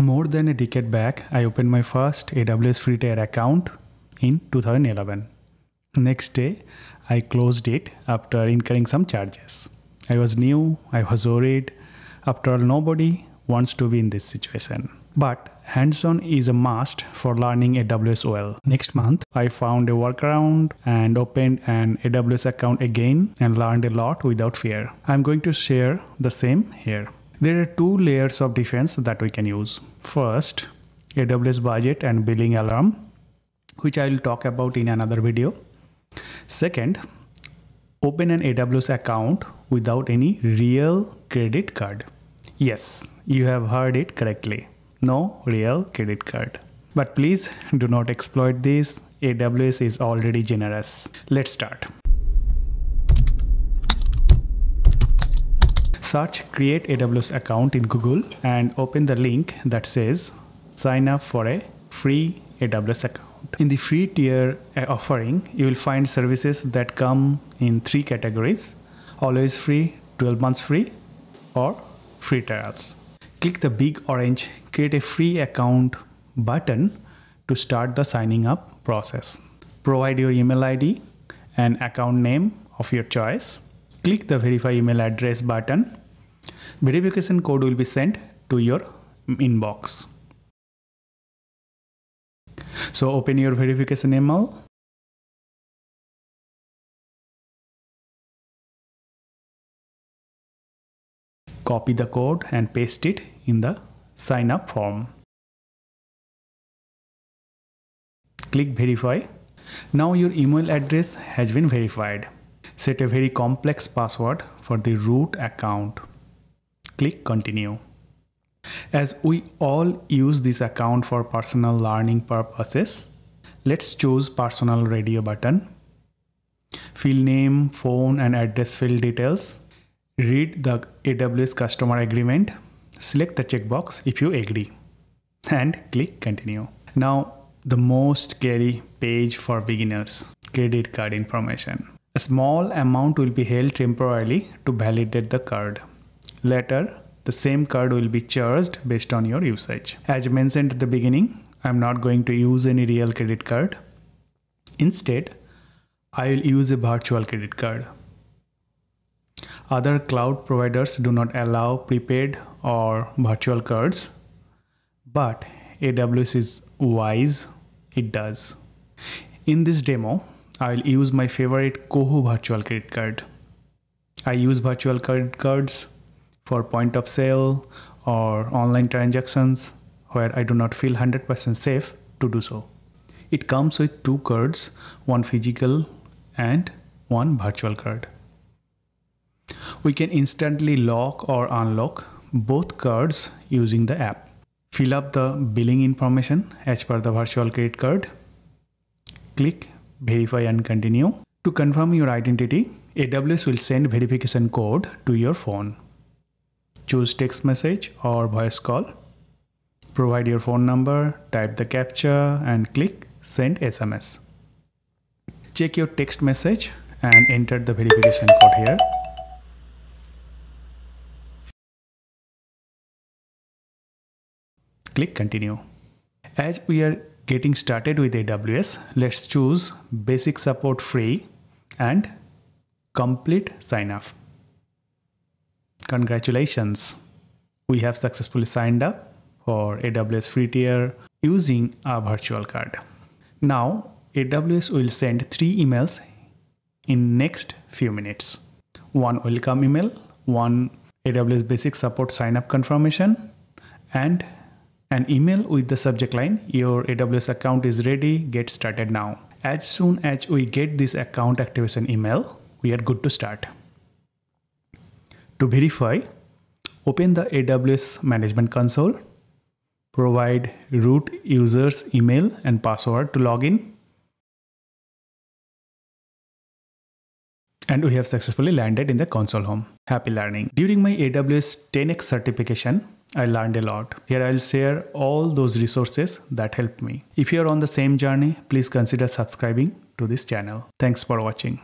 More than a decade back, I opened my first AWS free tier account in 2011. Next day, I closed it after incurring some charges. I was new, I was worried. After all, nobody wants to be in this situation. But hands-on is a must for learning AWS well. Next month, I found a workaround and opened an AWS account again and learned a lot without fear. I'm going to share the same here. There are two layers of defense that we can use. First, AWS budget and billing alarm, which I will talk about in another video. Second, open an AWS account without any real credit card. Yes, you have heard it correctly. No real credit card. But please do not exploit this. AWS is already generous. Let's start. Search create AWS account in Google and open the link that says sign up for a free AWS account. In the free tier uh, offering, you will find services that come in three categories always free, 12 months free, or free trials. Click the big orange create a free account button to start the signing up process. Provide your email ID and account name of your choice. Click the verify email address button. Verification code will be sent to your inbox. So open your verification email. Copy the code and paste it in the sign up form. Click verify. Now your email address has been verified. Set a very complex password for the root account. Click continue. As we all use this account for personal learning purposes, let's choose personal radio button. Fill name, phone and address field details. Read the AWS customer agreement. Select the checkbox if you agree and click continue. Now the most scary page for beginners, credit card information. A small amount will be held temporarily to validate the card. Later, the same card will be charged based on your usage. As mentioned at the beginning, I'm not going to use any real credit card. Instead, I will use a virtual credit card. Other cloud providers do not allow prepaid or virtual cards, but AWS is wise, it does. In this demo, I'll use my favorite Koho virtual credit card. I use virtual credit cards for point of sale or online transactions where I do not feel 100% safe to do so. It comes with two cards, one physical and one virtual card. We can instantly lock or unlock both cards using the app. Fill up the billing information as per the virtual credit card. Click verify and continue. To confirm your identity, AWS will send verification code to your phone choose text message or voice call. Provide your phone number, type the captcha and click send SMS. Check your text message and enter the verification code here. Click continue. As we are getting started with AWS, let's choose basic support free and complete sign up. Congratulations! We have successfully signed up for AWS free tier using a virtual card. Now AWS will send three emails in next few minutes. One welcome email, one AWS basic support sign up confirmation and an email with the subject line your AWS account is ready get started now. As soon as we get this account activation email we are good to start. To verify, open the AWS Management Console, provide root user's email and password to log in, and we have successfully landed in the console home. Happy learning. During my AWS 10x certification, I learned a lot. Here I'll share all those resources that helped me. If you're on the same journey, please consider subscribing to this channel. Thanks for watching.